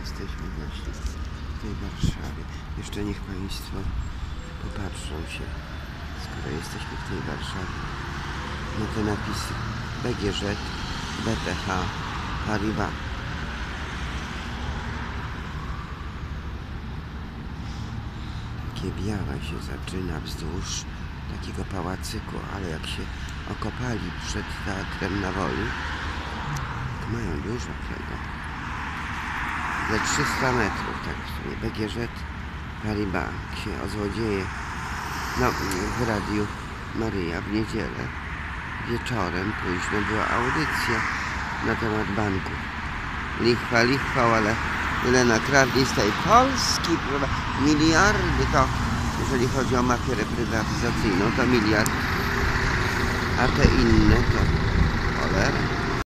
Jesteśmy właśnie w tej Warszawie. Jeszcze niech Państwo popatrzą się, skoro jesteśmy w tej Warszawie, na te napisy BGŻ, BTH, Paribas. Takie białe się zaczyna wzdłuż takiego pałacyku, ale jak się okopali przed teatrem na woli, to mają dużo tego. Ze 300 metrów, tak w sumie. BGŻ Paribas, się o złodzieje. No, w radiu Maryja w niedzielę wieczorem późno była audycja na temat banków. Lichwa, lichwa, ale ile nakradli z tej Polski, prawda? Miliardy to, jeżeli chodzi o mafię reprywatyzacyjną, to miliard. A te inne to.